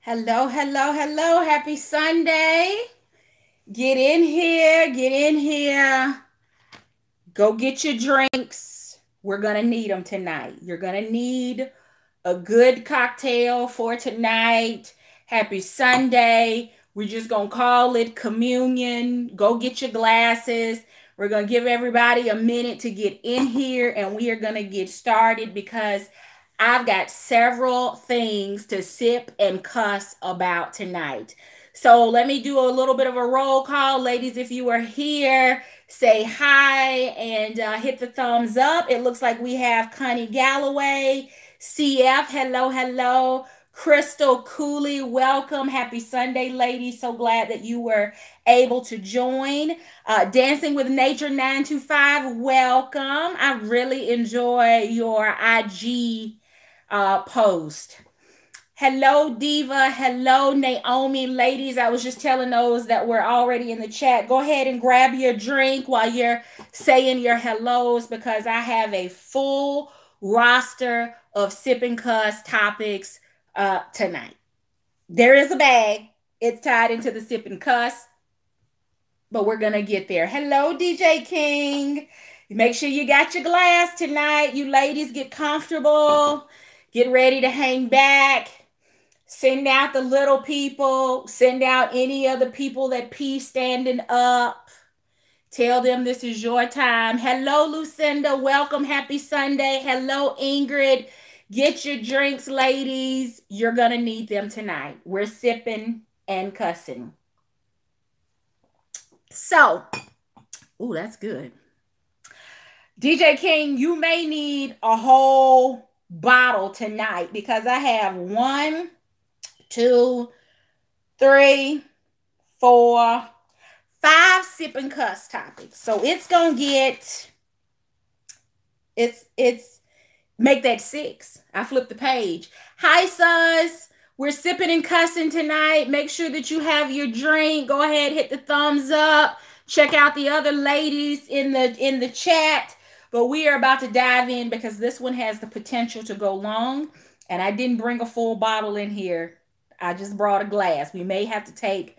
Hello, hello, hello. Happy Sunday. Get in here, get in here. Go get your drinks. We're going to need them tonight. You're going to need a good cocktail for tonight. Happy Sunday. We're just going to call it communion. Go get your glasses. We're going to give everybody a minute to get in here and we are going to get started because I've got several things to sip and cuss about tonight. So let me do a little bit of a roll call. Ladies, if you are here, say hi and uh, hit the thumbs up. It looks like we have Connie Galloway, CF, hello, hello. Crystal Cooley, welcome. Happy Sunday, ladies. So glad that you were able to join. Uh, Dancing with Nature 925, welcome. I really enjoy your IG uh, post. Hello, Diva. Hello, Naomi. Ladies, I was just telling those that were already in the chat, go ahead and grab your drink while you're saying your hellos because I have a full roster of sipping cuss topics uh, tonight. There is a bag, it's tied into the sipping cuss, but we're going to get there. Hello, DJ King. Make sure you got your glass tonight. You ladies get comfortable. Get ready to hang back. Send out the little people. Send out any of the people that pee standing up. Tell them this is your time. Hello, Lucinda. Welcome. Happy Sunday. Hello, Ingrid. Get your drinks, ladies. You're going to need them tonight. We're sipping and cussing. So, oh, that's good. DJ King, you may need a whole bottle tonight because I have one, two, three, four, five sip and cuss topics. So it's gonna get it's it's make that six. I flip the page. Hi, sus. We're sipping and cussing tonight. Make sure that you have your drink. Go ahead, hit the thumbs up. Check out the other ladies in the in the chat. But we are about to dive in because this one has the potential to go long. And I didn't bring a full bottle in here. I just brought a glass. We may have to take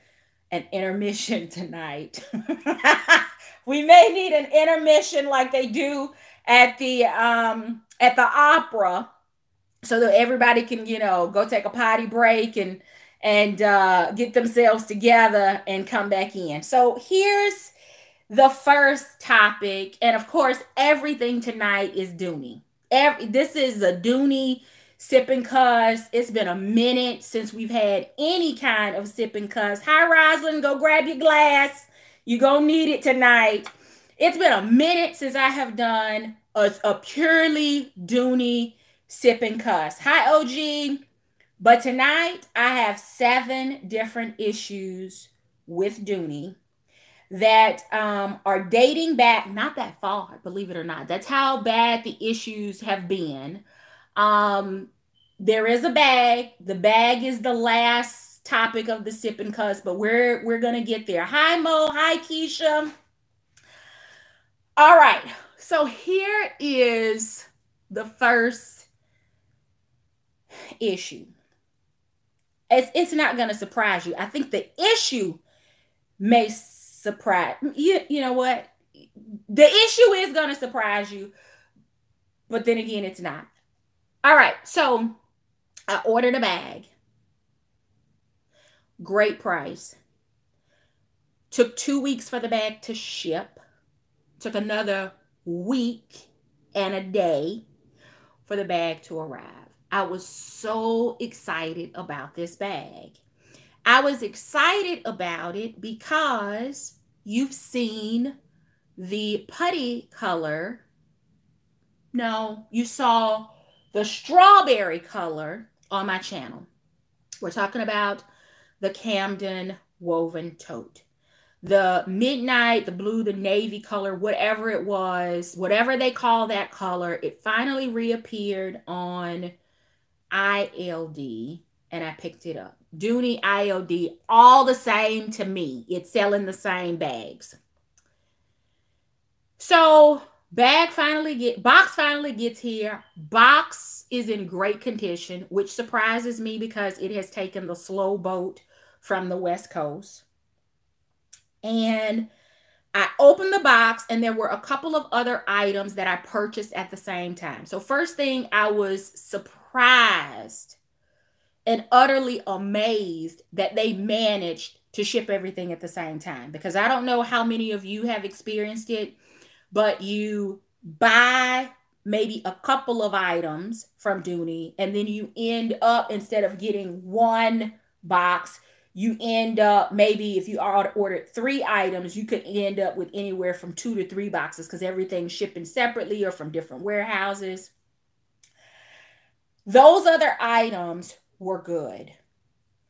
an intermission tonight. we may need an intermission like they do at the um at the opera so that everybody can, you know, go take a potty break and and uh, get themselves together and come back in. So here's the first topic, and of course, everything tonight is Dooney. Every this is a Dooney sip and cuss. It's been a minute since we've had any kind of sipping cuss. Hi, Roslyn, go grab your glass. You're gonna need it tonight. It's been a minute since I have done a, a purely Dooney sipping cuss. Hi, OG. But tonight I have seven different issues with Dooney that um, are dating back not that far, believe it or not. That's how bad the issues have been. Um, there is a bag. The bag is the last topic of the sip and cuss, but we're we're gonna get there. Hi Mo, hi Keisha. All right, so here is the first issue. It's, it's not to surprise you. I think the issue may surprise you. You know what? The issue is to surprise you, but then again, it's not. All right, so I ordered a bag. Great price. Took two weeks for the bag to ship. Took another week and a day for the bag to arrive. I was so excited about this bag. I was excited about it because you've seen the putty color. No, you saw the strawberry color on my channel. We're talking about the Camden woven tote. the midnight, the blue, the navy color, whatever it was, whatever they call that color, it finally reappeared on ILD and I picked it up. Dooney ILD, all the same to me. It's selling the same bags. So bag finally get box finally gets here. Box is in great condition, which surprises me because it has taken the slow boat from the West Coast. And I opened the box and there were a couple of other items that I purchased at the same time. So, first thing, I was surprised and utterly amazed that they managed to ship everything at the same time because I don't know how many of you have experienced it, but you buy maybe a couple of items from Dooney and then you end up instead of getting one box you end up maybe if you ordered three items, you could end up with anywhere from two to three boxes because everything's shipping separately or from different warehouses. Those other items were good,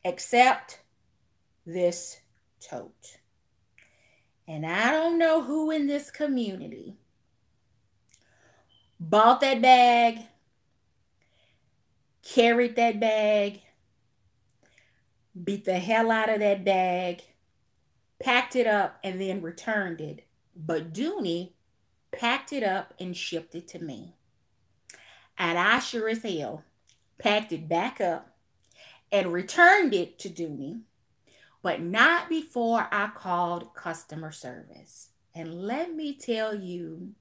except this tote. And I don't know who in this community bought that bag, carried that bag, beat the hell out of that bag, packed it up, and then returned it. But Dooney packed it up and shipped it to me. And I sure as hell packed it back up and returned it to Dooney, but not before I called customer service. And let me tell you,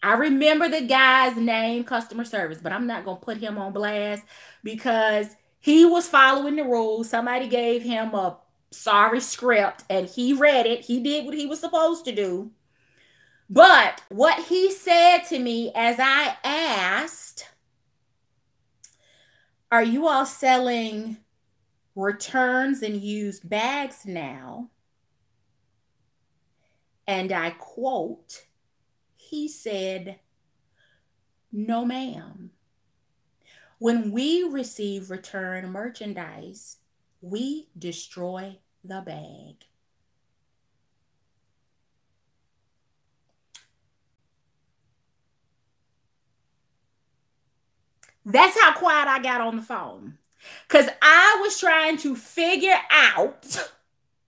I remember the guy's name, customer service, but I'm not going to put him on blast because he was following the rules. Somebody gave him a sorry script and he read it. He did what he was supposed to do. But what he said to me as I asked, Are you all selling returns and used bags now? And I quote, he said, No, ma'am. When we receive return merchandise, we destroy the bag. That's how quiet I got on the phone. Because I was trying to figure out,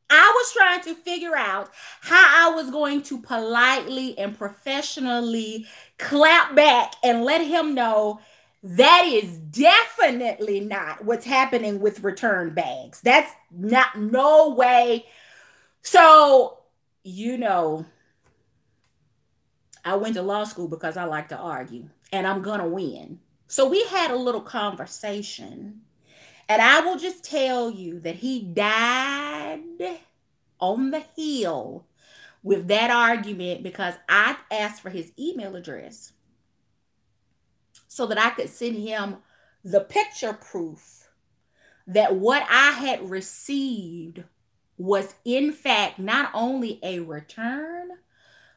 I was trying to figure out how I was going to politely and professionally clap back and let him know that is definitely not what's happening with return bags. That's not no way. So, you know, I went to law school because I like to argue and I'm going to win. So we had a little conversation. And I will just tell you that he died on the hill with that argument because I asked for his email address so that I could send him the picture proof that what I had received was in fact not only a return,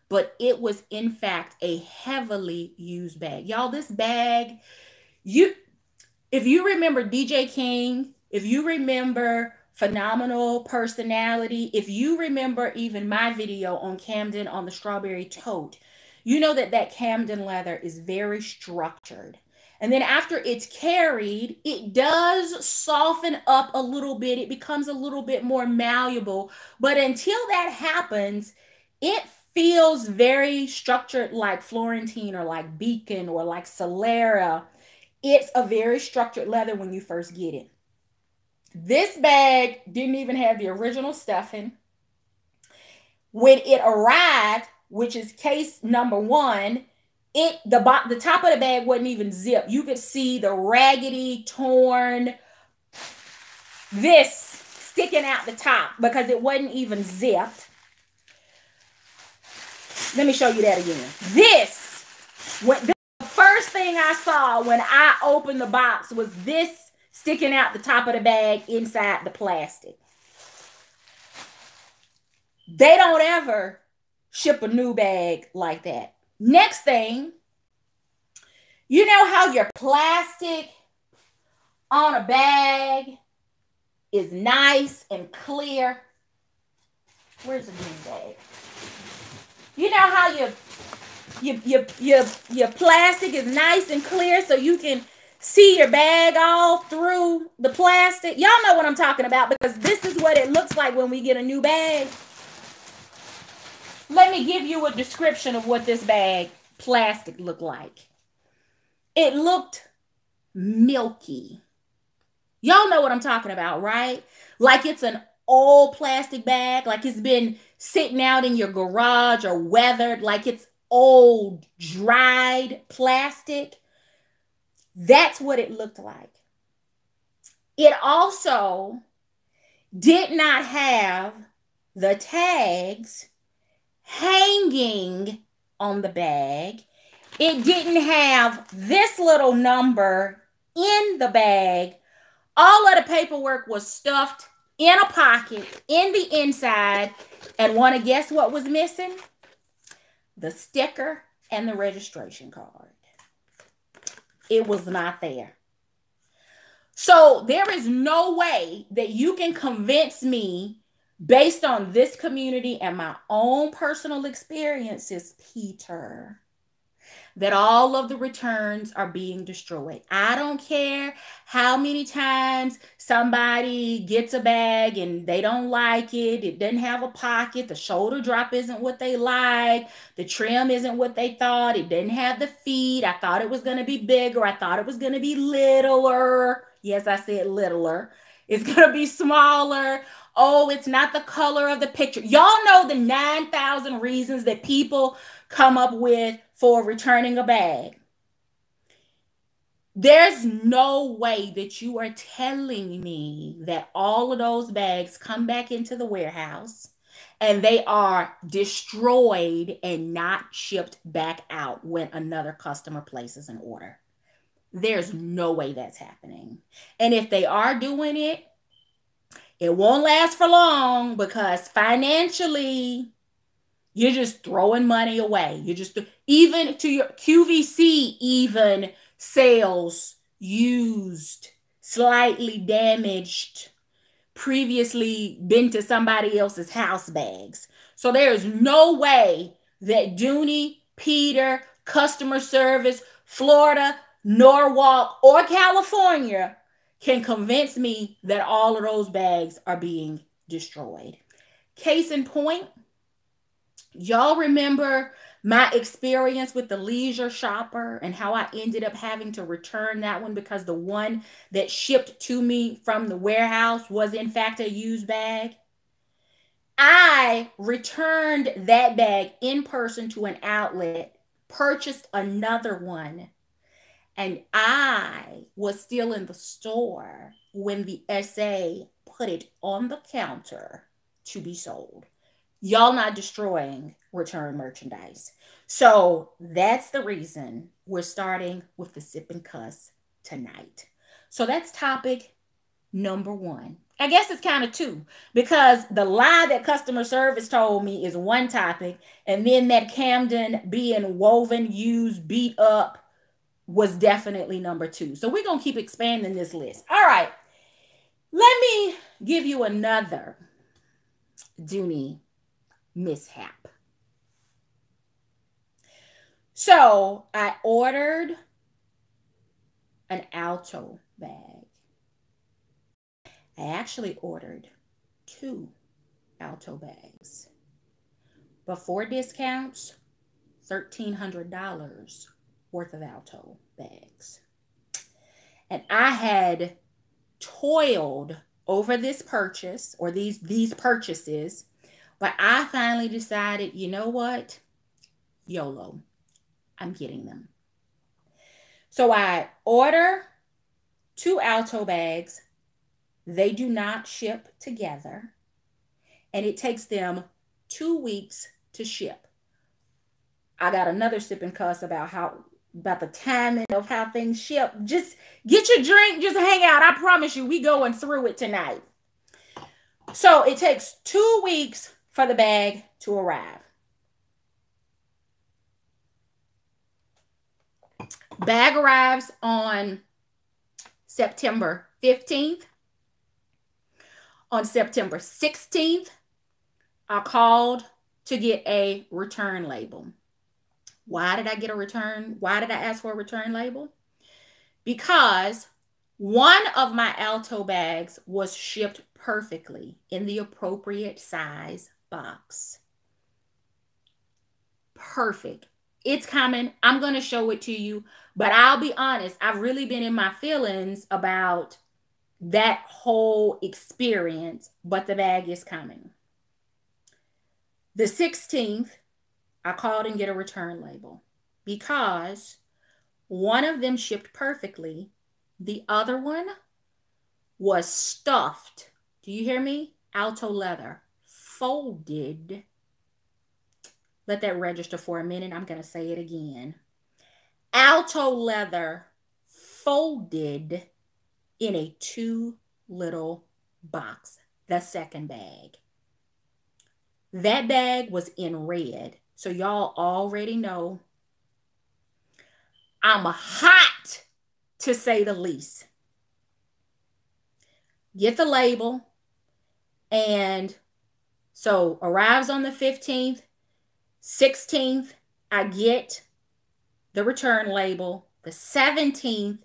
but it was in fact a heavily used bag. Y'all, this bag, you if you remember DJ King, if you remember phenomenal personality, if you remember even my video on Camden on the strawberry tote, you know that that Camden leather is very structured. And then after it's carried, it does soften up a little bit. It becomes a little bit more malleable. But until that happens, it feels very structured like Florentine or like Beacon or like Solera. It's a very structured leather when you first get it. This bag didn't even have the original stuffing. When it arrived, which is case number one, it the the top of the bag wasn't even zipped. You could see the raggedy, torn, this sticking out the top because it wasn't even zipped. Let me show you that again. This, the first thing I saw when I opened the box was this sticking out the top of the bag inside the plastic. They don't ever ship a new bag like that. Next thing, you know how your plastic on a bag is nice and clear? Where's the green bag? You know how your your your your your plastic is nice and clear so you can see your bag all through the plastic. Y'all know what I'm talking about because this is what it looks like when we get a new bag. Let me give you a description of what this bag plastic looked like. It looked milky. Y'all know what I'm talking about, right? Like it's an old plastic bag, like it's been sitting out in your garage or weathered, like it's old, dried plastic. That's what it looked like. It also did not have the tags hanging on the bag. It didn't have this little number in the bag. All of the paperwork was stuffed in a pocket in the inside. And want to guess what was missing? The sticker and the registration card. It was not there. So there is no way that you can convince me based on this community and my own personal experiences, Peter, that all of the returns are being destroyed. I don't care how many times somebody gets a bag and they don't like it, it doesn't have a pocket, the shoulder drop isn't what they like, the trim isn't what they thought, it didn't have the feet. I thought it was going to be bigger, I thought it was going to be littler. Yes, I said littler. It's going to be smaller. Oh, it's not the color of the picture. Y'all know the 9,000 reasons that people come up with for returning a bag. There's no way that you are telling me that all of those bags come back into the warehouse and they are destroyed and not shipped back out when another customer places an order. There's no way that's happening. And if they are doing it, it won't last for long because financially you're just throwing money away. You're just even to your QVC even sales used, slightly damaged, previously been to somebody else's house bags. So there's no way that Dooney, Peter, customer service, Florida, Norwalk, or California can convince me that all of those bags are being destroyed. Case in point, Y'all remember my experience with the leisure shopper and how I ended up having to return that one because the one that shipped to me from the warehouse was, in fact, a used bag? I returned that bag in person to an outlet, purchased another one, and I was still in the store when the SA put it on the counter to be sold y'all not destroying return merchandise. So that's the reason we're starting with the sip and cuss tonight. So that's topic number one. I guess it's kind of two because the lie that customer service told me is one topic, and then that Camden being woven, used, beat up was definitely number two. So we're going to keep expanding this list. All right. Let me give you another Dooney mishap. So I ordered an alto bag. I actually ordered two alto bags. Before discounts, $1,300 worth of alto bags. And I had toiled over this purchase or these these purchases but I finally decided, you know what? YOLO. I'm getting them. So I order two alto bags. They do not ship together. And it takes them two weeks to ship. I got another sipping cuss about how about the timing of how things ship. Just get your drink, just hang out. I promise you, we going through it tonight. So it takes two weeks for the bag to arrive. Bag arrives on September 15th. On September 16th, I called to get a return label. Why did I get a return? Why did I ask for a return label? Because one of my Alto bags was shipped perfectly in the appropriate size box. Perfect. It's coming. I'm going to show it to you. But I'll be honest, I've really been in my feelings about that whole experience, but the bag is coming. The 16th, I called and get a return label because one of them shipped perfectly. The other one was stuffed. Do you hear me? Alto leather, folded. Let that register for a minute. I'm going to say it again. Alto leather, folded in a two little box, the second bag. That bag was in red. So y'all already know I'm hot to say the least. Get the label. And so arrives on the 15th, 16th, I get the return label. The 17th,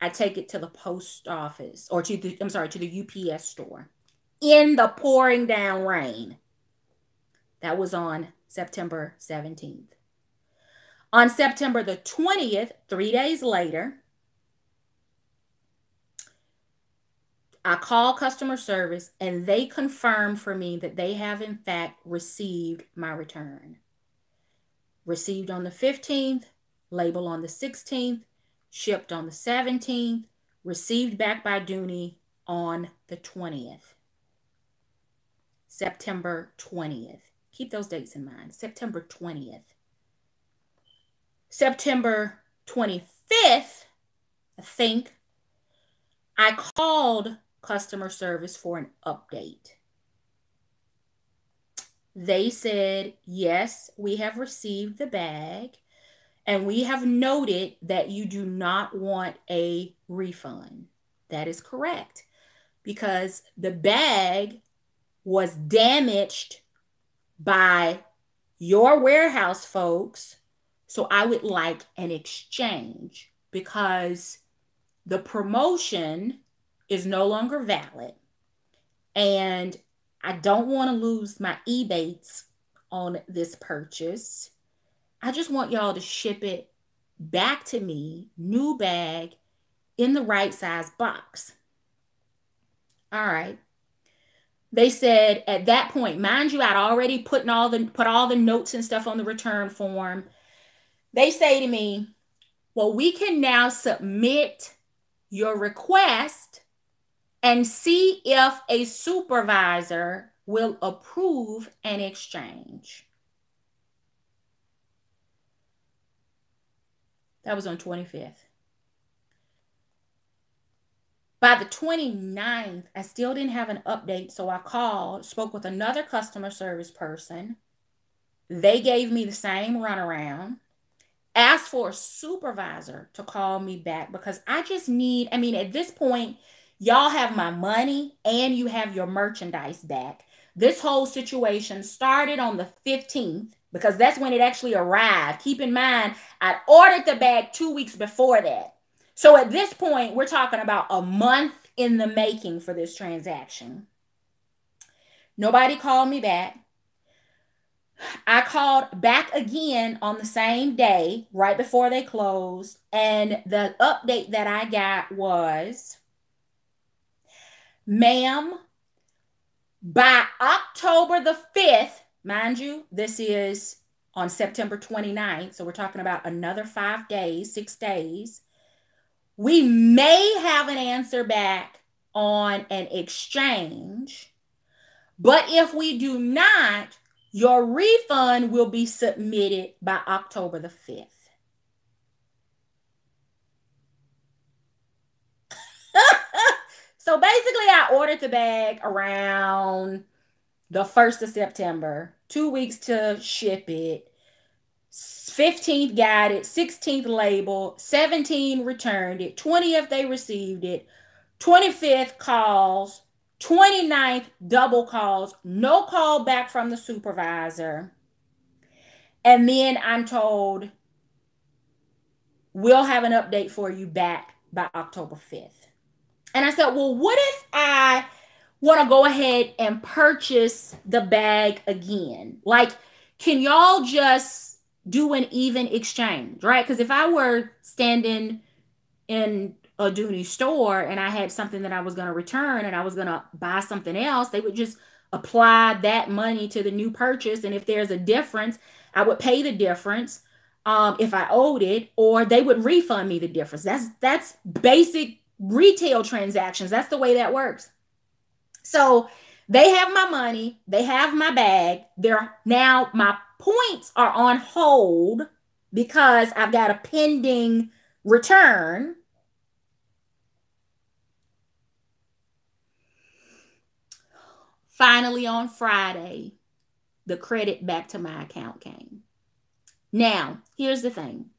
I take it to the post office or to the, I'm sorry, to the UPS store in the pouring down rain. That was on September 17th. On September the 20th, three days later, I call customer service and they confirm for me that they have, in fact, received my return. Received on the 15th, label on the 16th, shipped on the 17th, received back by Dooney on the 20th. September 20th. Keep those dates in mind. September 20th. September 25th, I think, I called customer service for an update. They said, yes, we have received the bag and we have noted that you do not want a refund. That is correct because the bag was damaged by your warehouse folks. So I would like an exchange because the promotion is no longer valid. And I don't want to lose my Ebates on this purchase. I just want y'all to ship it back to me, new bag, in the right size box. All right. They said at that point, mind you, I'd already put all the put all the notes and stuff on the return form. They say to me, well, we can now submit your request and see if a supervisor will approve an exchange. That was on 25th. By the 29th, I still didn't have an update. So I called, spoke with another customer service person. They gave me the same runaround, asked for a supervisor to call me back because I just need, I mean, at this point, y'all have my money and you have your merchandise back. This whole situation started on the 15th because that's when it actually arrived. Keep in mind, I ordered the bag two weeks before that. So at this point, we're talking about a month in the making for this transaction. Nobody called me back. I called back again on the same day, right before they closed. And the update that I got was, ma'am, by October the 5th, mind you, this is on September 29th. So we're talking about another five days, six days. We may have an answer back on an exchange, but if we do not, your refund will be submitted by October the 5th. So basically, I ordered the bag around the 1st of September, two weeks to ship it. 15th got it, 16th label, 17 returned it, 20th they received it, 25th calls, 29th, double calls, no call back from the supervisor. And then I'm told we'll have an update for you back by October 5th. And I said, well, what if I want to go ahead and purchase the bag again? Like, can y'all just do an even exchange, right? Because if I were standing in a Dooney store and I had something that I was going to return and I was going to buy something else, they would just apply that money to the new purchase. And if there's a difference, I would pay the difference um, if I owed it, or they would refund me the difference. That's that's basic retail transactions. That's the way that works. So they have my money, they have my bag. They're now my points are on hold because I've got a pending return. Finally, on Friday, the credit back to my account came. Now, here's the thing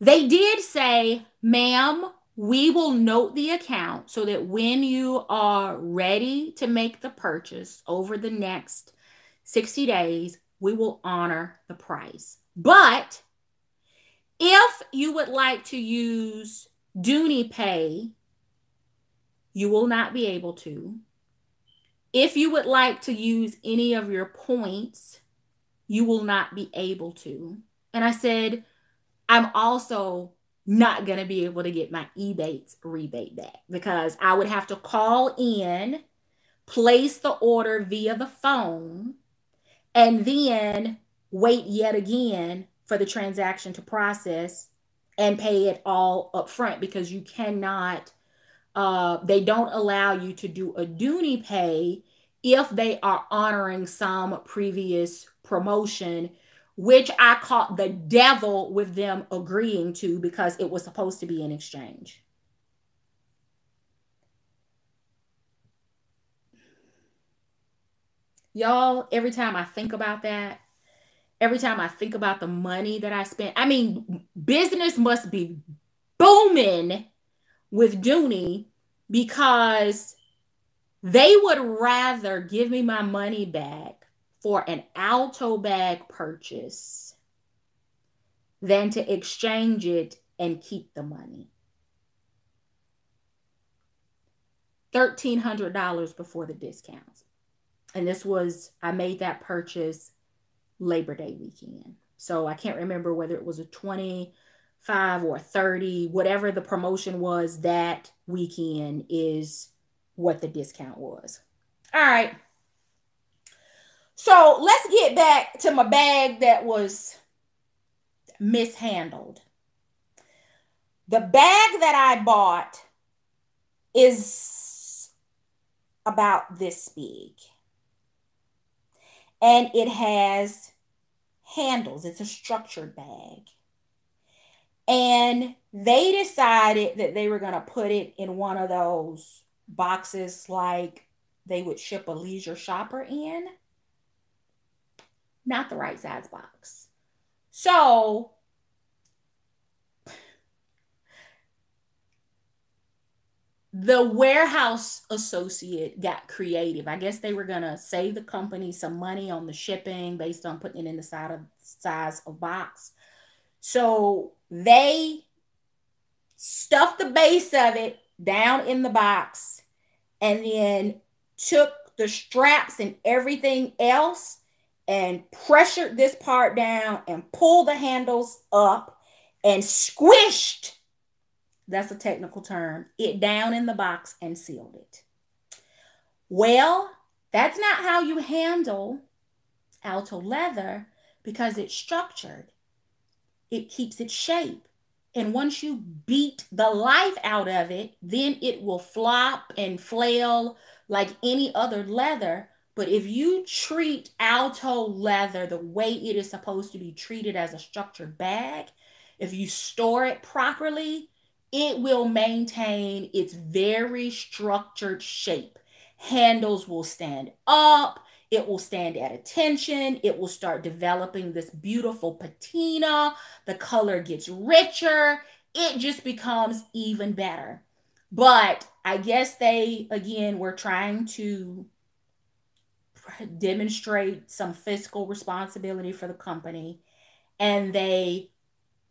they did say, ma'am, we will note the account so that when you are ready to make the purchase over the next 60 days, we will honor the price. But if you would like to use Dooney Pay, you will not be able to. If you would like to use any of your points, you will not be able to. And I said, I'm also not going to be able to get my Ebates rebate back because I would have to call in, place the order via the phone, and then wait yet again for the transaction to process and pay it all up front because you cannot uh, they don't allow you to do a Dooney pay if they are honoring some previous promotion which I caught the devil with them agreeing to because it was supposed to be an exchange. Y'all, every time I think about that, every time I think about the money that I spent, I mean, business must be booming with Dooney because they would rather give me my money back for an alto bag purchase than to exchange it and keep the money. $1,300 before the discounts. And this was, I made that purchase Labor Day weekend. So I can't remember whether it was a 25 or 30, whatever the promotion was that weekend is what the discount was. All right. So let's get back to my bag that was mishandled. The bag that I bought is about this big. And it has handles. It's a structured bag. And they decided that they were going to put it in one of those boxes like they would ship a leisure shopper in not the right size box. So the warehouse associate got creative. I guess they were gonna save the company some money on the shipping based on putting it in the side of size of box. So they stuffed the base of it down in the box and then took the straps and everything else and pressured this part down and pulled the handles up and squished that's a technical term it down in the box and sealed it. Well that's not how you handle alto leather because it's structured. It keeps its shape. And once you beat the life out of it then it will flop and flail like any other leather but if you treat alto leather the way it is supposed to be treated as a structured bag, if you store it properly, it will maintain its very structured shape. Handles will stand up, it will stand at attention, it will start developing this beautiful patina, the color gets richer, it just becomes even better. But I guess they, again, were trying to demonstrate some fiscal responsibility for the company. And they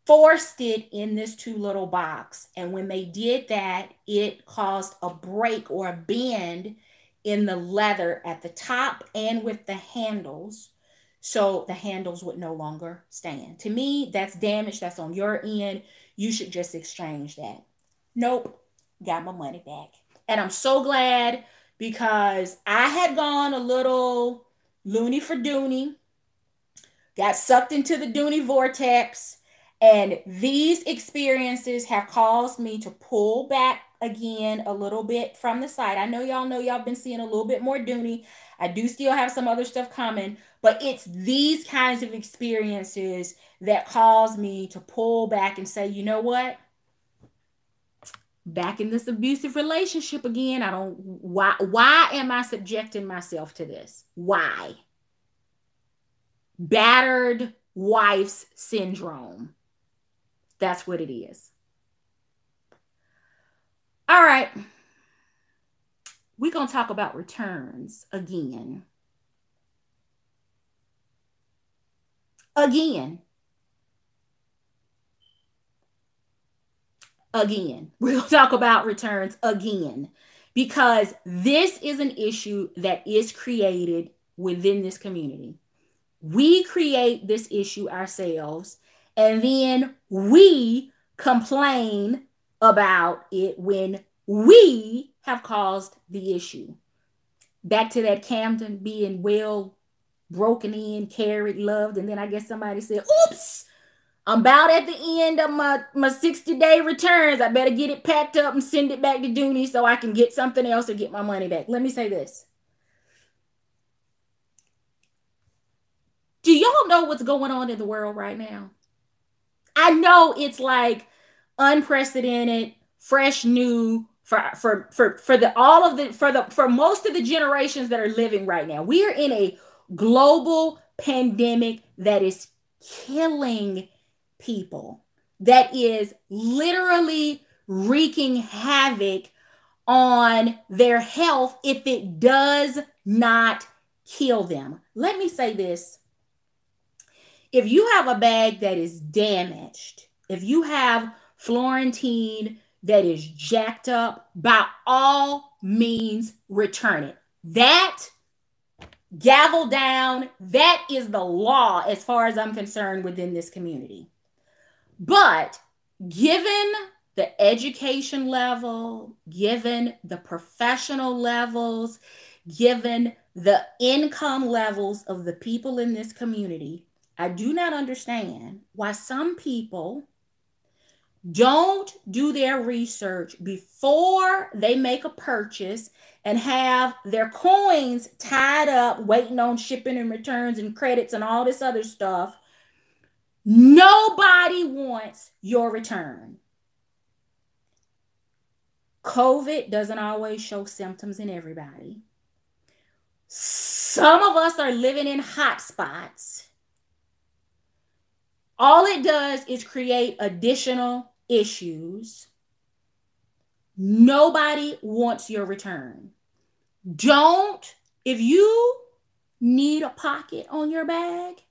forced it in this two little box. And when they did that, it caused a break or a bend in the leather at the top and with the handles. So the handles would no longer stand. To me, that's damage. That's on your end. You should just exchange that. Nope. Got my money back. And I'm so glad because I had gone a little loony for Dooney, got sucked into the Dooney vortex and these experiences have caused me to pull back again a little bit from the site. I know y'all know y'all been seeing a little bit more Dooney. I do still have some other stuff coming, but it's these kinds of experiences that cause me to pull back and say, you know what? Back in this abusive relationship again. I don't why why am I subjecting myself to this? Why? Battered wife's syndrome. That's what it is. All right. We're going to talk about returns again. Again. Again. We'll talk about returns again because this is an issue that is created within this community. We create this issue ourselves and then we complain about it when we have caused the issue. Back to that Camden being well broken in, carried, loved, and then I guess somebody said, "Oops, I'm about at the end of my my 60 day returns. I better get it packed up and send it back to Dooney so I can get something else or get my money back." Let me say this. Do y'all know what's going on in the world right now? I know it's like unprecedented, fresh, new for for for for the all of the for the for most of the generations that are living right now. We are in a global pandemic that is killing people. That is literally wreaking havoc on their health if it does not kill them. Let me say this if you have a bag that is damaged, if you have Florentine that is jacked up, by all means, return it. That gavel down, that is the law as far as I'm concerned within this community. But given the education level, given the professional levels, given the income levels of the people in this community, I do not understand why some people don't do their research before they make a purchase and have their coins tied up waiting on shipping and returns and credits and all this other stuff. Nobody wants your return. COVID doesn't always show symptoms in everybody. Some of us are living in hot spots all it does is create additional issues. Nobody wants your return. Don't, if you need a pocket on your bag,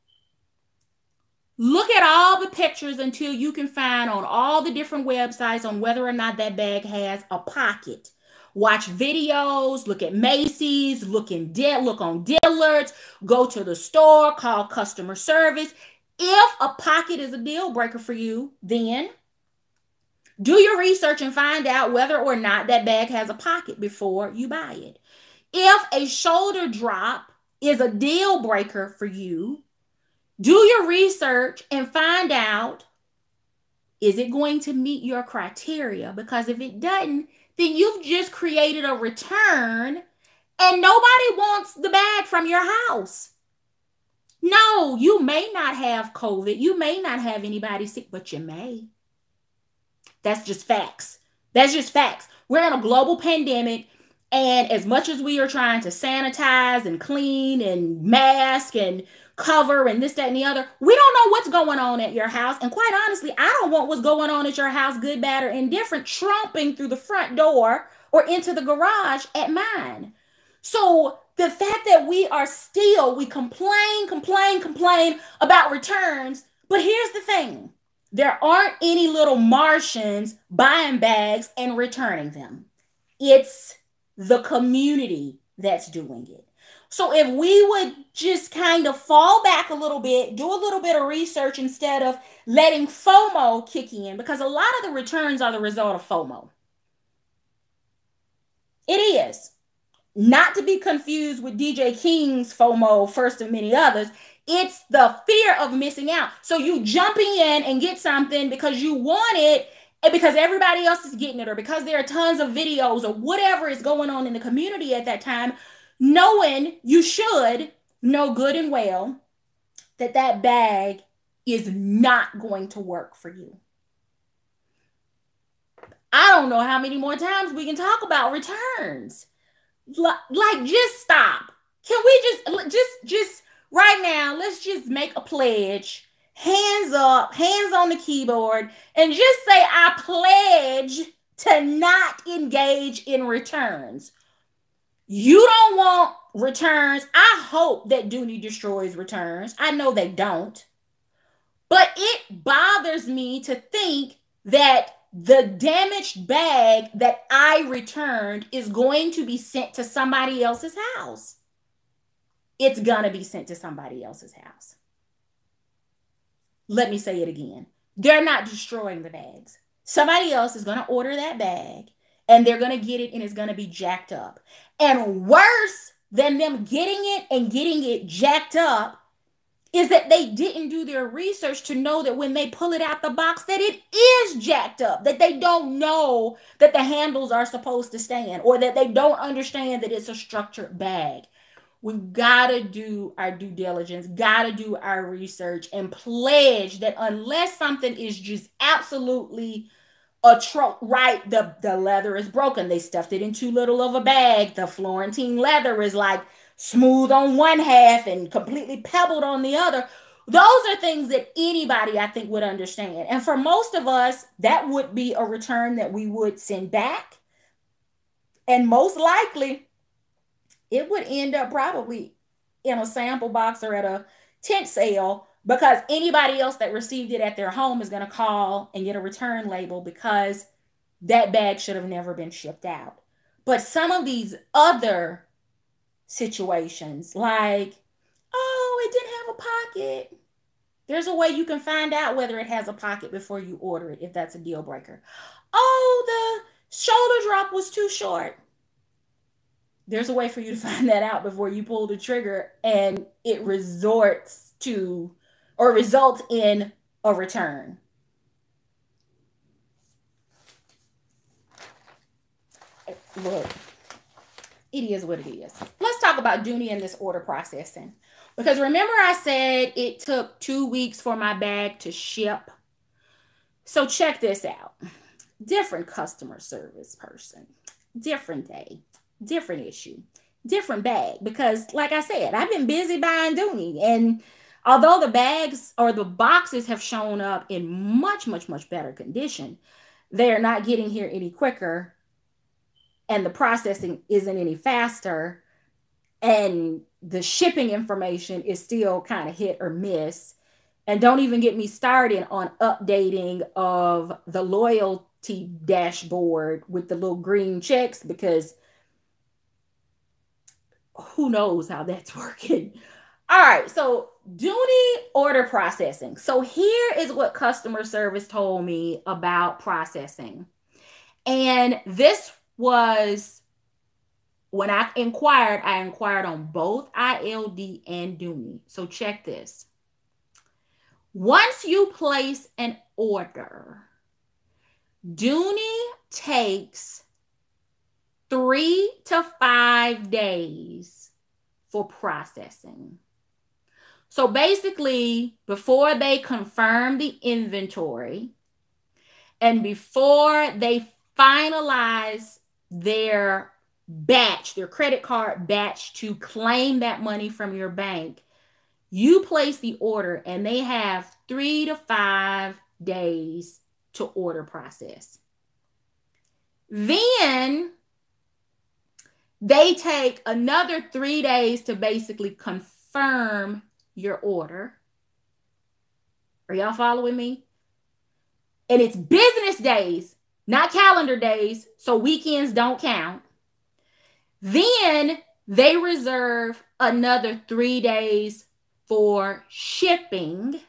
look at all the pictures until you can find on all the different websites on whether or not that bag has a pocket. Watch videos, look at Macy's, look in look on Dillard's, go to the store, call customer service. If a pocket is a deal breaker for you, then do your research and find out whether or not that bag has a pocket before you buy it. If a shoulder drop is a deal breaker for you, do your research and find out is it going to meet your criteria? Because if it doesn't, then you've just created a return and nobody wants the bag from your house. No, you may not have COVID. You may not have anybody sick, but you may. That's just facts. That's just facts. We're in a global pandemic And as much as we are trying to sanitize and clean and mask and cover and this, that, and the other, we don't know what's going on at your house. And quite honestly, I don't want what's going on at your house, good, bad, or indifferent, tromping through the front door or into the garage at mine. So the fact that we are still, we complain, complain, complain about returns. But here's the thing there aren't any little Martians buying bags and returning them. It's the community that's doing it. So if we would just kind of fall back a little bit, do a little bit of research instead of letting FOMO kick in, because a lot of the returns are the result of FOMO. It is. Not to be confused with DJ King's FOMO, first of many others. It's the fear of missing out. So you jumping in and get something because you want it and because everybody else is getting it or because there are tons of videos or whatever is going on in the community at that time, knowing you should know good and well that that bag is not going to work for you. I don't know how many more times we can talk about returns. Like, just stop. Can we just just just right now, let's just make a pledge. Hands up, hands on the keyboard, and just say, I pledge to not engage in returns. You don't want returns. I hope that Dooney destroys returns. I know they don't. But it bothers me to think that the damaged bag that I returned is going to be sent to somebody else's house it's going to be sent to somebody else's house. Let me say it again. They're not destroying the bags. Somebody else is going to order that bag and they're going to get it and it's going to be jacked up. And worse than them getting it and getting it jacked up is that they didn't do their research to know that when they pull it out the box that it is jacked up that they don't know that the handles are supposed to stand or that they don't understand that it's a structured bag. We gotta do our due diligence, gotta do our research, and pledge that unless something is just absolutely a tro- right, the, the leather is broken. They stuffed it in too little of a bag. The Florentine leather is like smooth on one half and completely pebbled on the other. Those are things that anybody I think would understand. And for most of us, that would be a return that we would send back. And most likely, it would end up probably in a sample box or at a tent sale because anybody else that received it at their home is going to call and get a return label because that bag should have never been shipped out. But some of these other situations, like, oh, it didn't have a pocket. There's a way you can find out whether it has a pocket before you order it, if that's a deal breaker. Oh, the shoulder drop was too short there's a way for you to find that out before you pull the trigger and it resorts to or result in a return. Look, it is what it is. Let's talk about Dooney and this order processing. Because remember, I said it took two weeks for my bag to ship. So check this out different customer service person, different day different issue, different bag. Because, like I said, I've been busy buying Dooney. And although the bags or the boxes have shown up in much, much, much better condition, they're not getting here any quicker. And the processing isn't any faster. And the shipping information is still kind of hit or miss. And don't even get me started on updating of the loyalty dashboard with the little green checks because who knows how that's working. All right, so Dooney order processing. So here is what customer service told me about processing. And this was when I inquired, I inquired on both ILD and Dooney. So check this. Once you place an order, Dooney takes three to five days for processing. So basically, before they confirm the inventory and before they finalize their batch, their credit card batch to claim that money from your bank, you place the order and they have three to five days to order process. Then they take another three days to basically confirm your order. Are y'all following me? And it's business days, not calendar days, so weekends don't count. Then they reserve another three days for shipping.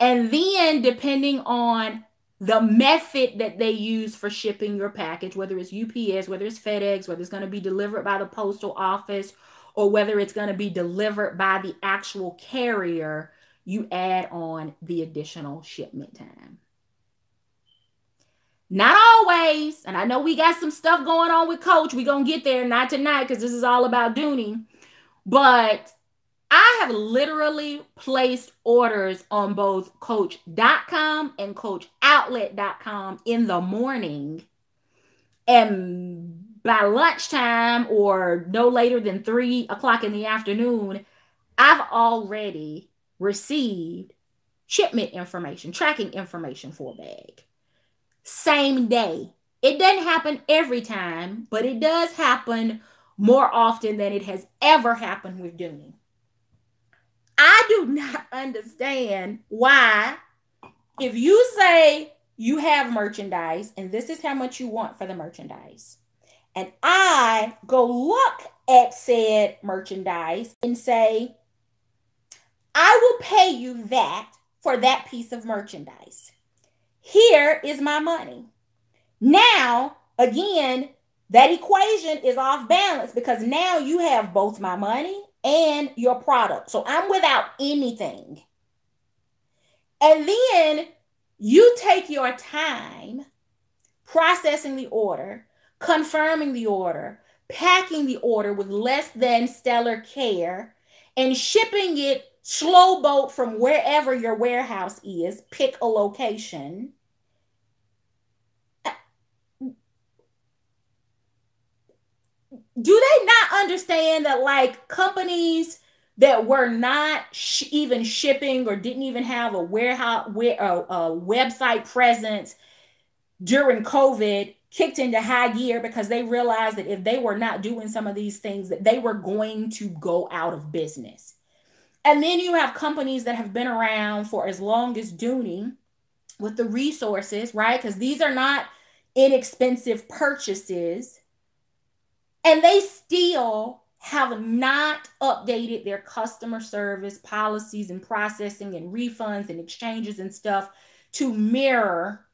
And then, depending on the method that they use for shipping your package, whether it's UPS, whether it's FedEx, whether it's going to be delivered by the postal office, or whether it's going to be delivered by the actual carrier, you add on the additional shipment time. Not always, and I know we got some stuff going on with Coach. We're going to get there, not tonight, because this is all about Dooney. But I have literally placed orders on both coach.com and coachoutlet.com in the morning. And by lunchtime or no later than three o'clock in the afternoon, I've already received shipment information, tracking information for a bag. Same day. It doesn't happen every time, but it does happen more often than it has ever happened with Dooney. I do not understand why, if you say you have merchandise and this is how much you want for the merchandise, and I go look at said merchandise and say, I will pay you that for that piece of merchandise. Here is my money. Now, again, that equation is off balance because now you have both my money and your product. So I'm without anything. And then you take your time processing the order, confirming the order, packing the order with less than stellar care, and shipping it slow boat from wherever your warehouse is, pick a location. Do they not understand that, like, companies that were not sh- even shipping or didn't even have a warehouse, a, a website presence during COVID kicked into high gear because they realized that if they were not doing some of these things that they were going to go out of business and then you have companies that have been around for as long as Dooney with the resources, right? Because these are not inexpensive purchases. And they still have not updated their customer service policies and processing and refunds and exchanges and stuff to mirror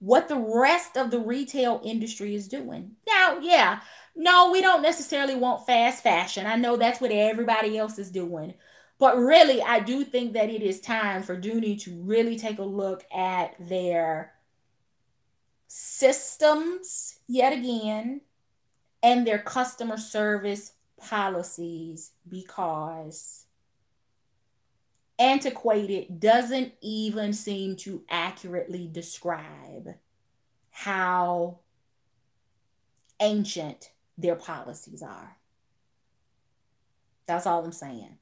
what the rest of the retail industry is doing. Now, yeah, no, we don't necessarily want fast fashion. I know that's what everybody else is doing. But really, I do think that it is time for Dooney to really take a look at their systems yet again and their customer service policies because antiquated doesn't even seem to accurately describe how ancient their policies are. That's all I'm saying.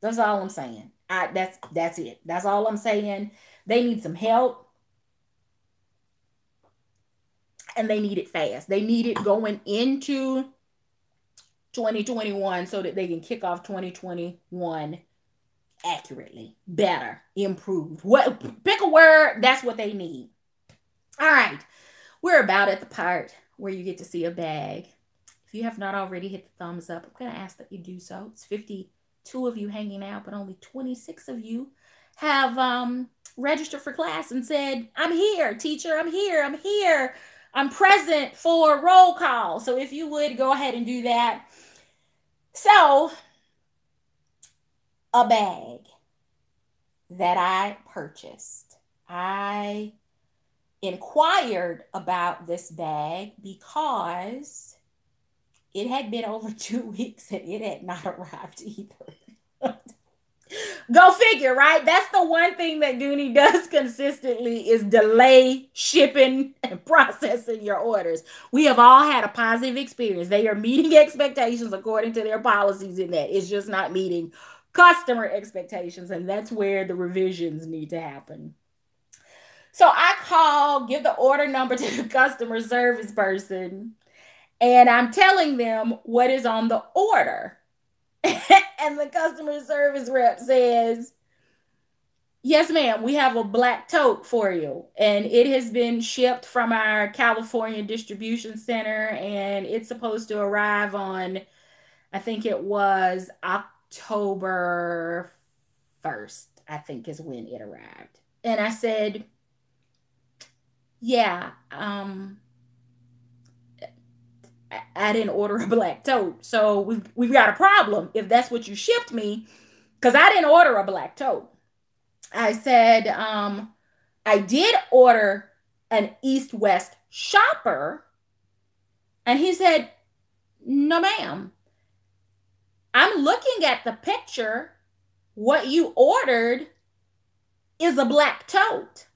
That's all I'm saying. I that's that's it. That's all I'm saying. They need some help. And they need it fast. They need it going into 2021 so that they can kick off 2021 accurately, better, improved. What pick a word, that's what they need. All right. We're about at the part where you get to see a bag if you have not already hit the thumbs up, I'm going to ask that you do so. It's 52 of you hanging out, but only 26 of you have um, registered for class and said, I'm here, teacher, I'm here, I'm here. I'm present for roll call. So if you would go ahead and do that. So, a bag that I purchased. I inquired about this bag because it had been over two weeks and it had not arrived either. Go figure, right? That's the one thing that Dooney does consistently is delay shipping and processing your orders. We have all had a positive experience. They are meeting expectations according to their policies in that. It's just not meeting customer expectations. And that's where the revisions need to happen. So I call, give the order number to the customer service person, and I'm telling them what is on the order. and the customer service rep says, Yes, ma'am, we have a black tote for you. And it has been shipped from our California distribution center, and it's supposed to arrive on, I think it was October 1st, I think is when it arrived. And I said, Yeah, um, I didn't order a black tote. So we've, we've got a problem if that's what you shipped me, because I didn't order a black tote. I said, um, I did order an East West shopper. And he said, No, ma'am. I'm looking at the picture. What you ordered is a black tote.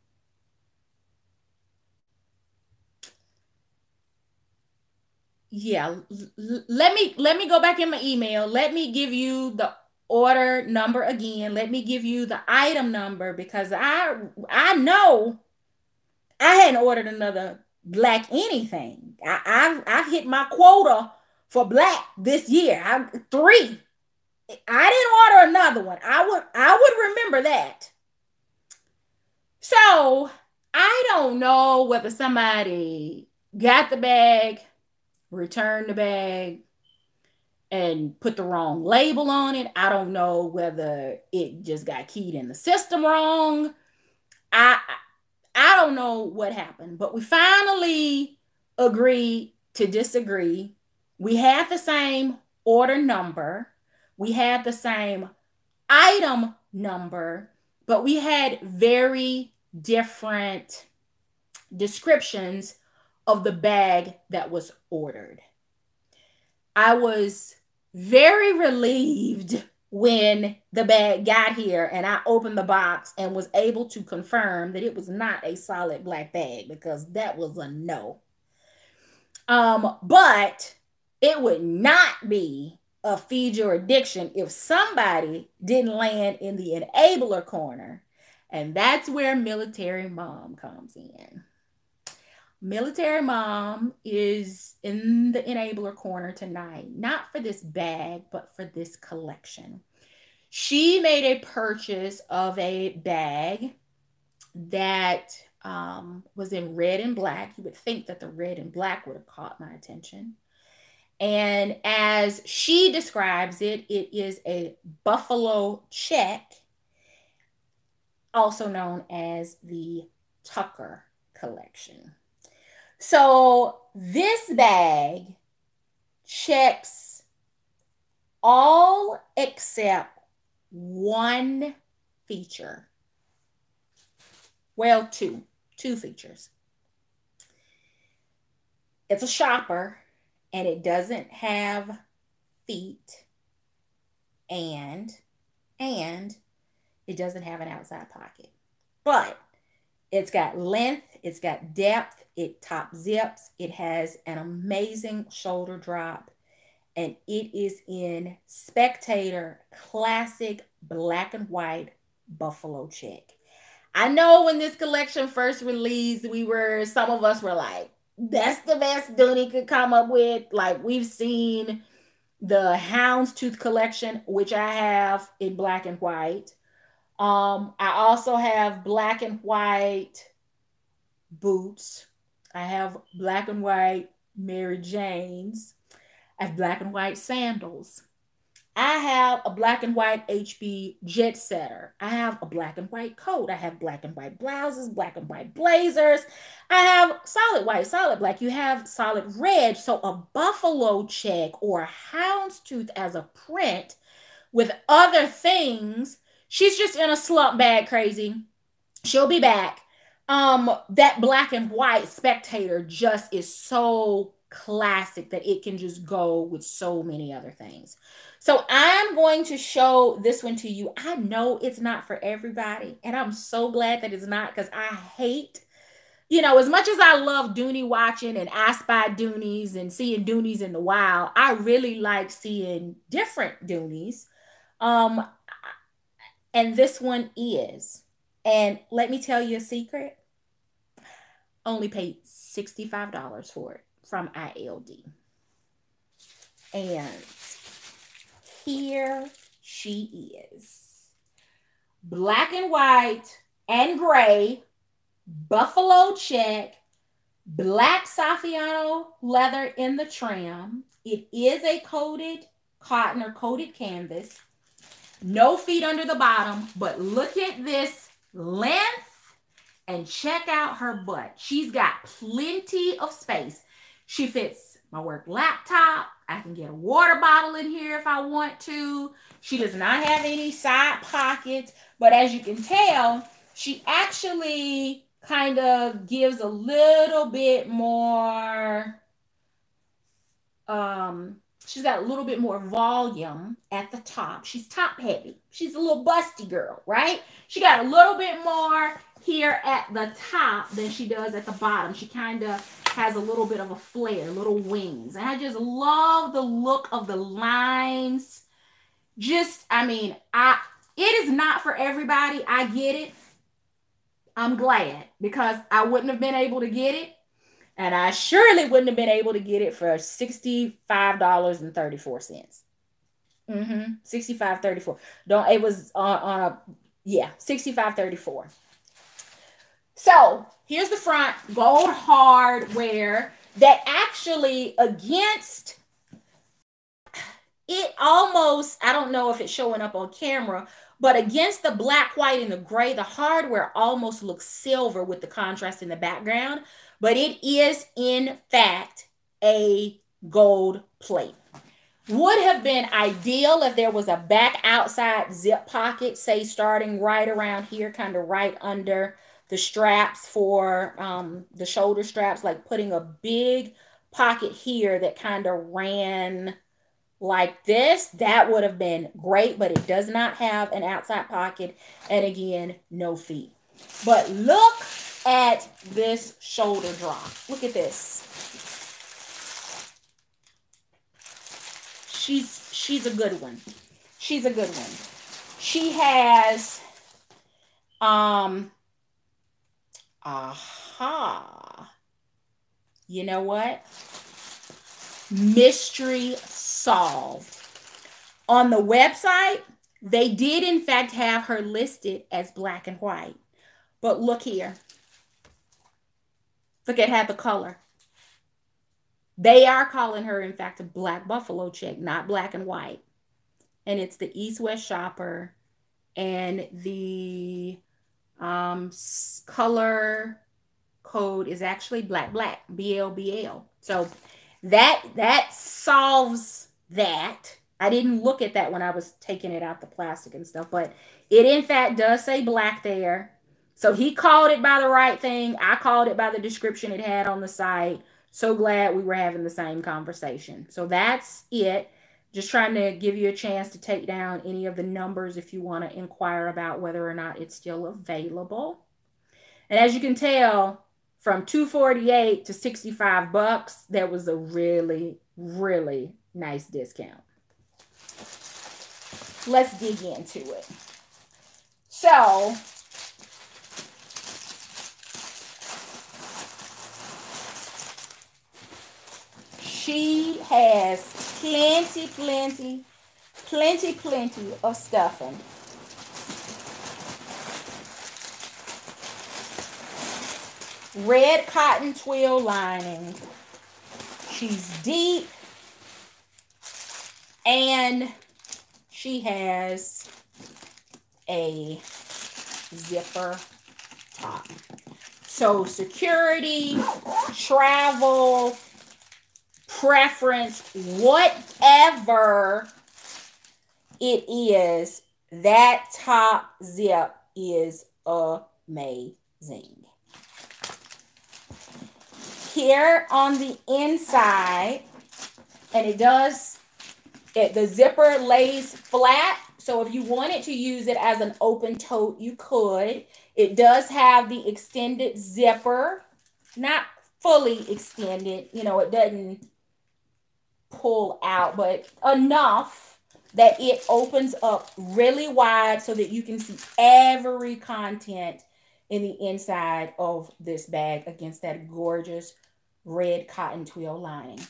yeah let me let me go back in my email let me give you the order number again let me give you the item number because i i know i hadn't ordered another black anything I, have I've hit my quota for black this year i three i didn't order another one i would i would remember that so i don't know whether somebody got the bag returned the bag and put the wrong label on it. I don't know whether it just got keyed in the system wrong. I I don't know what happened, but we finally agreed to disagree. We had the same order number. We had the same item number, but we had very different descriptions of the bag that was ordered. I was very relieved when the bag got here and I opened the box and was able to confirm that it was not a solid black bag because that was a no. Um, but it would not be a feed your addiction if somebody didn't land in the enabler corner. And that's where military mom comes in. Military Mom is in the enabler corner tonight, not for this bag, but for this collection. She made a purchase of a bag that um, was in red and black. You would think that the red and black would have caught my attention. And as she describes it, it is a buffalo check, also known as the Tucker collection. So this bag checks all except one feature. Well, two, two features. It's a shopper and it doesn't have feet and and it doesn't have an outside pocket. But it's got length, it's got depth, it top zips, it has an amazing shoulder drop, and it is in Spectator classic black and white buffalo check. I know when this collection first released, we were some of us were like, that's the best Dooney could come up with. Like we've seen the Houndstooth collection, which I have in black and white. Um, I also have black and white boots. I have black and white Mary Janes. I have black and white sandals. I have a black and white HB jet setter. I have a black and white coat. I have black and white blouses, black and white blazers. I have solid white, solid black. You have solid red. So a buffalo check or a houndstooth as a print with other things She's just in a slump bag crazy. She'll be back. Um, that black and white spectator just is so classic that it can just go with so many other things. So I'm going to show this one to you. I know it's not for everybody, and I'm so glad that it's not because I hate, you know, as much as I love Dooney watching and I spy Doonies and seeing Doonies in the wild, I really like seeing different Doonies. Um, and this one is. And let me tell you a secret. Only paid $65 for it from ILD. And here she is. Black and white and gray, buffalo check, black Saffiano leather in the trim. It is a coated cotton or coated canvas. No feet under the bottom, but look at this length and check out her butt. She's got plenty of space. She fits my work laptop. I can get a water bottle in here if I want to. She does not have any side pockets, but as you can tell, she actually kind of gives a little bit more um she's got a little bit more volume at the top. She's top heavy. She's a little busty girl, right? She got a little bit more here at the top than she does at the bottom. She kind of has a little bit of a flare, little wings. And I just love the look of the lines. Just, I mean, I it is not for everybody. I get it. I'm glad because I wouldn't have been able to get it. And I surely wouldn't have been able to get it for $65.34. Mm-hmm. 65.34. Don't it was on, on a yeah, 65.34. So here's the front gold hardware that actually against it almost, I don't know if it's showing up on camera, but against the black, white, and the gray, the hardware almost looks silver with the contrast in the background, but it is in fact a gold plate. Would have been ideal if there was a back outside zip pocket, say starting right around here, kind of right under the straps for um, the shoulder straps, like putting a big pocket here that kind of ran like this, that would have been great, but it does not have an outside pocket. And again, no feet. But look at this shoulder drop. Look at this. She's she's a good one. She's a good one. She has um Aha. You know what? Mystery solved. On the website, they did in fact have her listed as black and white. But look here. Look at how the color. They are calling her, in fact, a black buffalo chick, not black and white. And it's the East West Shopper and the um, color code is actually black black BLBL. So that that solves that. I didn't look at that when I was taking it out the plastic and stuff, but it in fact does say black there. So he called it by the right thing. I called it by the description it had on the site. So glad we were having the same conversation. So that's it. Just trying to give you a chance to take down any of the numbers if you want to inquire about whether or not it's still available. And as you can tell, from 248 to 65 bucks, that was a really, really nice discount. Let's dig into it. So, she has plenty, plenty, plenty, plenty of stuffing. Red cotton twill lining. She's deep. And she has a zipper top. So security, travel, preference, whatever it is, that top zip is amazing. here on the inside, and it does, it, the zipper lays flat. So if you wanted to use it as an open tote, you could. It does have the extended zipper, not fully extended. You know, it doesn't pull out, but enough that it opens up really wide so that you can see every content in the inside of this bag against that gorgeous red cotton twill lining.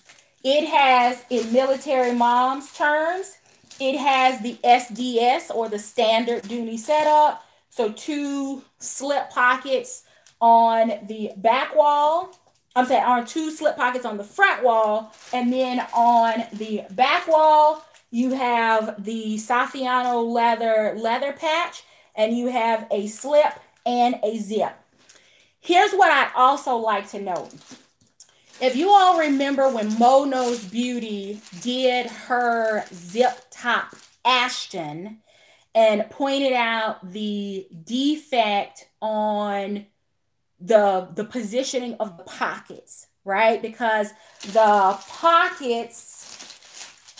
It has, in military mom's terms, it has the SDS or the standard Dooney setup. So two slip pockets on the back wall. I'm saying on two slip pockets on the front wall. And then on the back wall, you have the Saffiano leather leather patch and you have a slip and a zip. Here's what I'd also like to note. If you all remember when Mo Knows Beauty did her zip top Ashton and pointed out the defect on the the positioning of the pockets, right? Because the pockets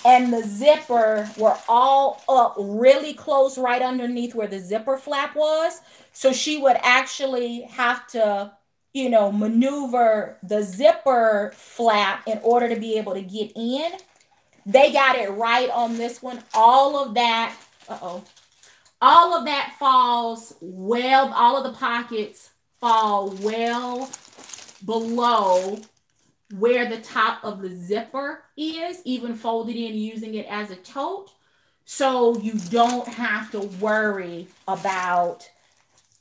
and the zipper were all up really close right underneath where the zipper flap was. So she would actually have to, you know, maneuver the zipper flap in order to be able to get in. They got it right on this one. All of that, uh-oh. All of that falls well, all of the pockets fall well below where the top of the zipper is, even folded in using it as a tote. So you don't have to worry about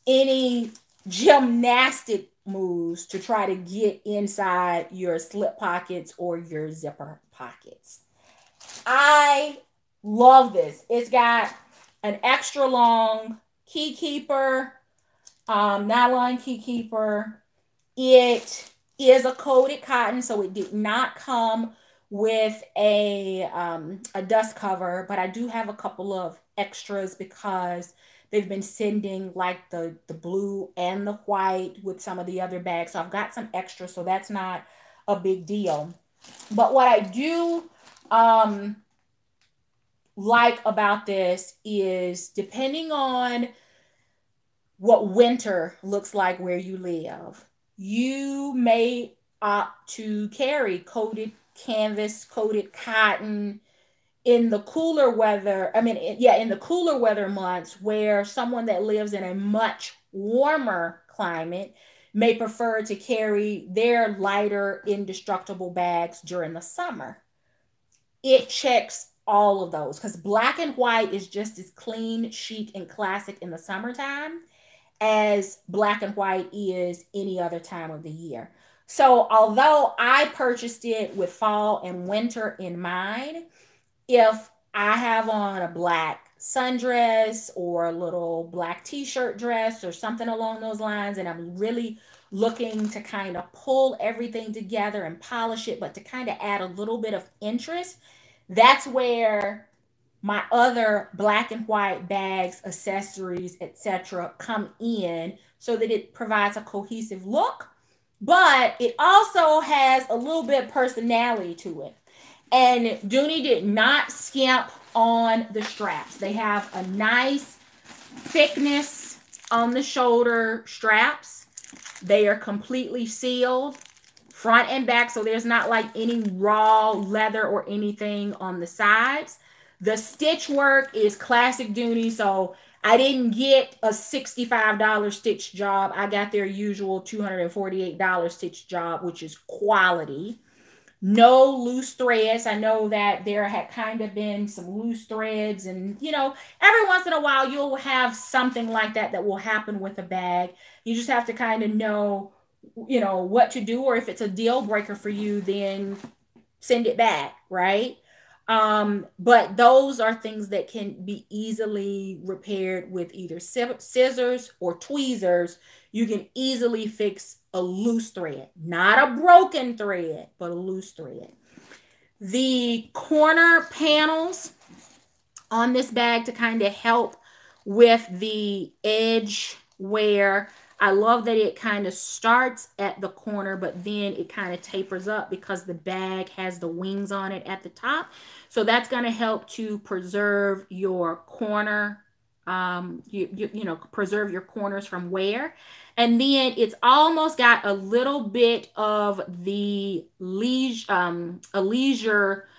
any gymnastic moves to try to get inside your slip pockets or your zipper pockets. I love this. It's got an extra long key keeper, um, nylon key keeper. It is a coated cotton, so it did not come with a um, a dust cover, but I do have a couple of extras because they've been sending like the the blue and the white with some of the other bags. So I've got some extras, so that's not a big deal. But what I do um, like about this is depending on what winter looks like where you live you may opt to carry coated canvas, coated cotton in the cooler weather. I mean, yeah, in the cooler weather months where someone that lives in a much warmer climate may prefer to carry their lighter, indestructible bags during the summer. It checks all of those because black and white is just as clean, chic, and classic in the summertime as black and white is any other time of the year. So, although I purchased it with fall and winter in mind, if I have on a black sundress or a little black t shirt dress or something along those lines, and I'm really looking to kind of pull everything together and polish it, but to kind of add a little bit of interest, that's where my other black and white bags, accessories, etc. come in so that it provides a cohesive look, but it also has a little bit of personality to it. And Dooney did not skimp on the straps. They have a nice thickness on the shoulder straps. They are completely sealed front and back, so there's not like any raw leather or anything on the sides. The stitch work is classic Dooney. So I didn't get a $65 stitch job. I got their usual $248 stitch job, which is quality. No loose threads. I know that there had kind of been some loose threads, and you know, every once in a while you'll have something like that that will happen with a bag. You just have to kind of know, you know, what to do, or if it's a deal breaker for you, then send it back, right? Um, but those are things that can be easily repaired with either scissors or tweezers. You can easily fix a loose thread, not a broken thread, but a loose thread. The corner panels on this bag to kind of help with the edge wear. I love that it kind of starts at the corner, but then it kind of tapers up because the bag has the wings on it at the top. So that's going to help to preserve your corner, um, you, you, you know, preserve your corners from wear. And then it's almost got a little bit of the leisure, um, a leisure,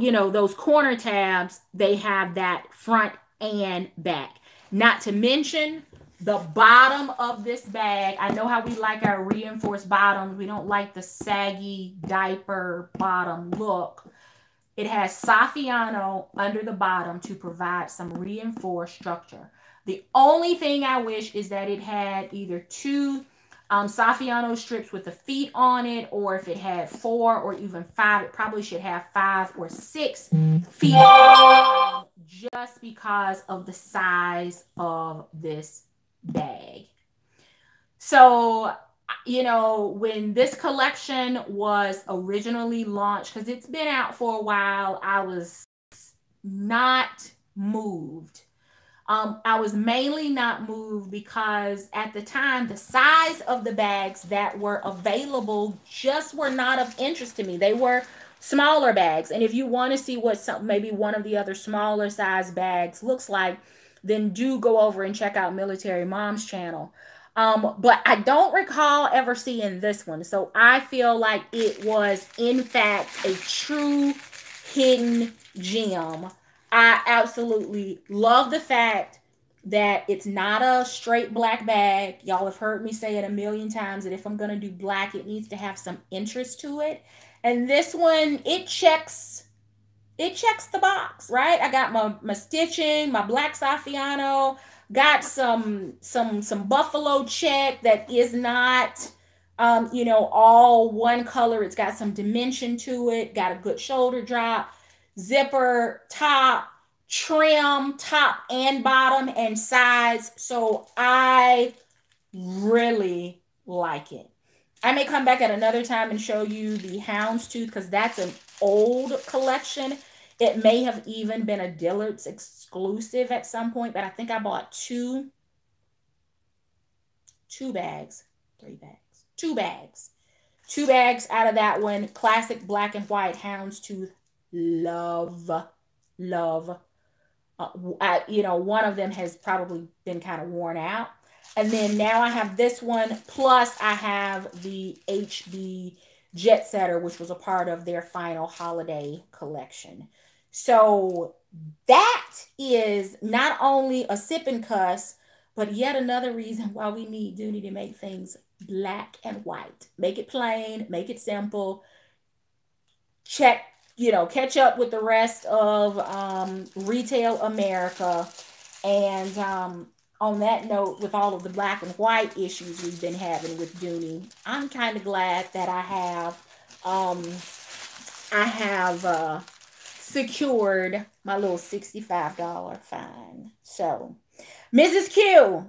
you know, those corner tabs, they have that front and back. Not to mention the bottom of this bag. I know how we like our reinforced bottoms. We don't like the saggy diaper bottom look. It has Saffiano under the bottom to provide some reinforced structure. The only thing I wish is that it had either two um, Saffiano strips with the feet on it, or if it had four or even five, it probably should have five or six feet just because of the size of this bag. So, you know, when this collection was originally launched, because it's been out for a while, I was not moved. Um, I was mainly not moved because at the time, the size of the bags that were available just were not of interest to me. They were smaller bags. And if you want to see what some maybe one of the other smaller size bags looks like, then do go over and check out Military Mom's channel. Um, but I don't recall ever seeing this one. So I feel like it was, in fact, a true hidden gem. I absolutely love the fact that it's not a straight black bag. Y'all have heard me say it a million times that if I'm going to do black, it needs to have some interest to it. And this one, it checks it checks the box, right? I got my my stitching, my black Saffiano, got some some some buffalo check that is not um, you know, all one color. It's got some dimension to it, got a good shoulder drop, zipper, top, trim, top and bottom and sides. So I really like it. I may come back at another time and show you the houndstooth because that's an old collection it may have even been a Dillard's exclusive at some point, but I think I bought two, two bags, three bags, two bags, two bags out of that one. Classic black and white houndstooth. Love, love. Uh, I, you know, one of them has probably been kind of worn out. And then now I have this one, plus I have the HB Jet Setter, which was a part of their final holiday collection. So that is not only a Sip'n Cuss, but yet another reason why we need Dooney to make things black and white. Make it plain, make it simple. Check, you know, catch up with the rest of um, retail America. And um, on that note, with all of the black and white issues we've been having with Dooney, I'm kind of glad that I have, um, I have, uh, secured my little $65 fine. So, Mrs. Q,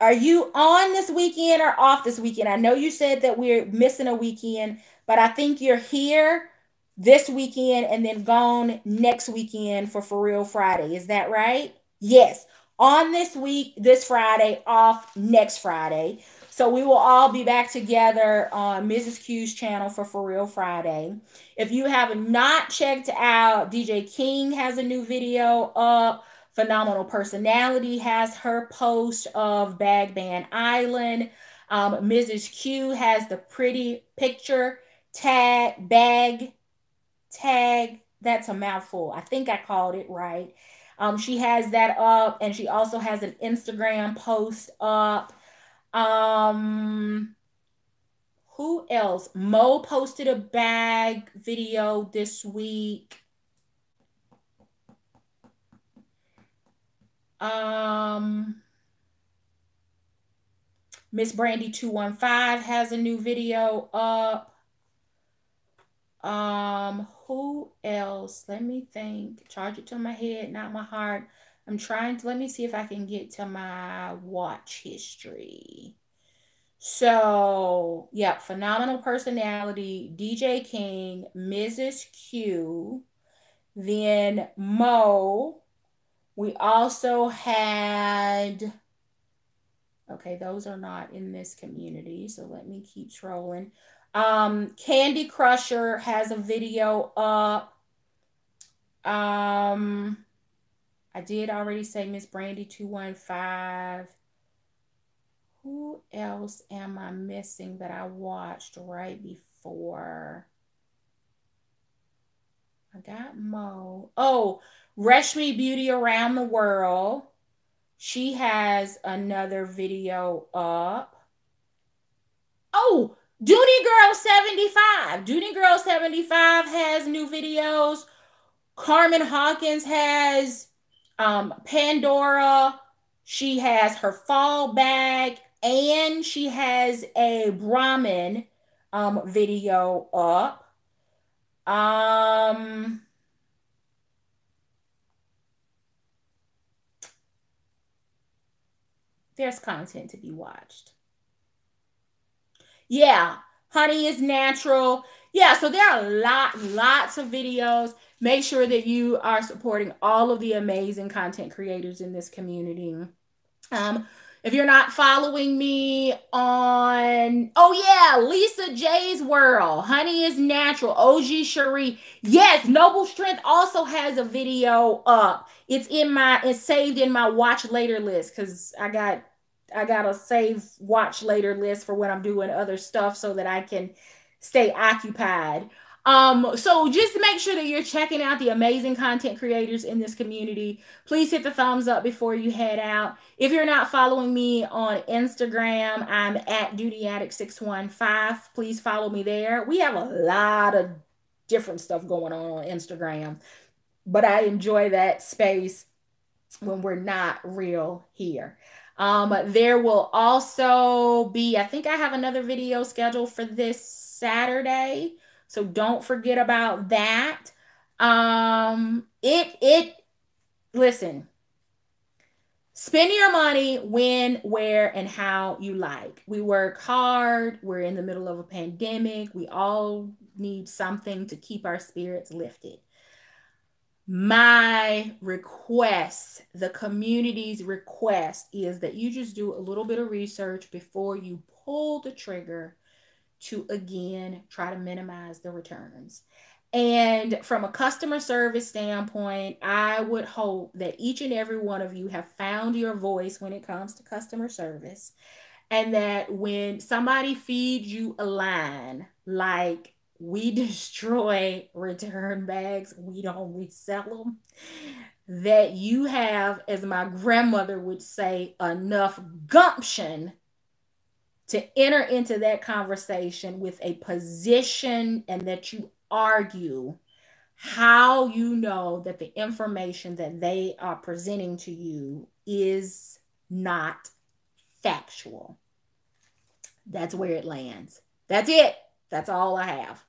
are you on this weekend or off this weekend? I know you said that we're missing a weekend, but I think you're here this weekend and then gone next weekend for For Real Friday. Is that right? Yes. On this week, this Friday, off next Friday. So we will all be back together on Mrs. Q's channel for For Real Friday. If you have not checked out, DJ King has a new video up. Phenomenal Personality has her post of Bag Ban Island. Um, Mrs. Q has the pretty picture tag, bag tag. That's a mouthful. I think I called it right. Um, she has that up, and she also has an Instagram post up. Um, who else? Mo posted a bag video this week. Um, Miss Brandy 215 has a new video up. Um, who else? Let me think. Charge it to my head, not my heart. I'm trying to let me see if I can get to my watch history. So, yeah, phenomenal personality, DJ King, Mrs. Q, then Mo. We also had Okay, those are not in this community. So let me keep scrolling. Um, Candy Crusher has a video up. Um, I did already say Miss Brandy 215. Who else am I missing that I watched right before? I got Mo. Oh, Reshmi Beauty Around the World. She has another video up. Oh, Dooney Girl 75. Dooney Girl 75 has new videos. Carmen Hawkins has um, Pandora. She has her fall bag and she has a Brahmin um, video up. Um, there's content to be watched. Yeah, honey is natural. Yeah, so there are a lot, lots of videos. Make sure that you are supporting all of the amazing content creators in this community. Um, if you're not following me on, oh yeah, Lisa J's World, Honey is Natural, OG Cherie. Yes, Noble Strength also has a video up. It's in my, it's saved in my watch later list because I got, I got a save watch later list for when I'm doing other stuff so that I can stay occupied. Um, so just make sure that you're checking out the amazing content creators in this community. Please hit the thumbs up before you head out. If you're not following me on Instagram, I'm at Dooney Addict 615. Please follow me there. We have a lot of different stuff going on on Instagram, but I enjoy that space when we're not real here. Um, there will also be, I think I have another video scheduled for this Saturday. So don't forget about that. Um, it, it, listen, spend your money when, where, and how you like. We work hard. We're in the middle of a pandemic. We all need something to keep our spirits lifted. My request, the community's request, is that you just do a little bit of research before you pull the trigger to again try to minimize the returns. And from a customer service standpoint, I would hope that each and every one of you have found your voice when it comes to customer service. And that when somebody feeds you a line like, we destroy return bags, we don't resell them, that you have, as my grandmother would say, enough gumption to enter into that conversation with a position and that you argue how you know that the information that they are presenting to you is not factual. That's where it lands. That's it. That's all I have.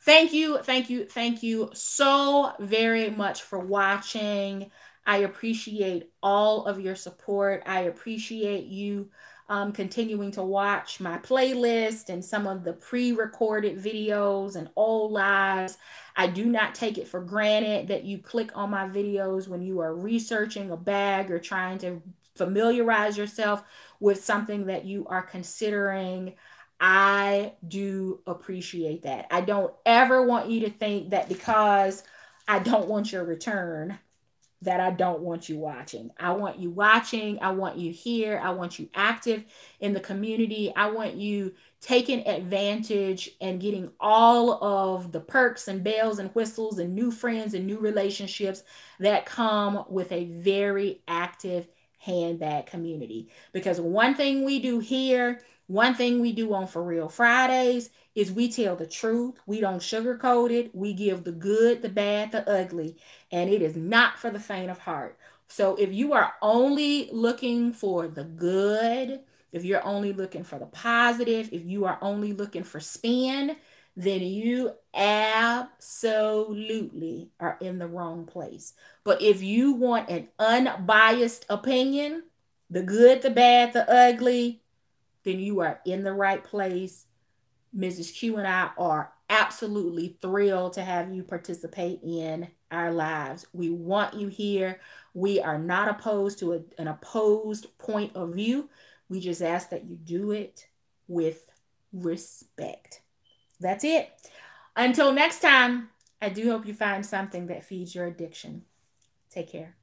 Thank you, thank you, thank you so very much for watching. I appreciate all of your support. I appreciate you um, continuing to watch my playlist and some of the pre recorded videos and old lives. I do not take it for granted that you click on my videos when you are researching a bag or trying to familiarize yourself with something that you are considering. I do appreciate that. I don't ever want you to think that because I don't want your return that I don't want you watching. I want you watching. I want you here. I want you active in the community. I want you taking advantage and getting all of the perks and bells and whistles and new friends and new relationships that come with a very active handbag community. Because one thing we do here, one thing we do on For Real Fridays is we tell the truth. We don't sugarcoat it. We give the good, the bad, the ugly, and it is not for the faint of heart. So if you are only looking for the good, if you're only looking for the positive, if you are only looking for spin, then you absolutely are in the wrong place. But if you want an unbiased opinion, the good, the bad, the ugly, then you are in the right place Mrs. Q and I are absolutely thrilled to have you participate in our lives. We want you here. We are not opposed to a, an opposed point of view. We just ask that you do it with respect. That's it. Until next time, I do hope you find something that feeds your addiction. Take care.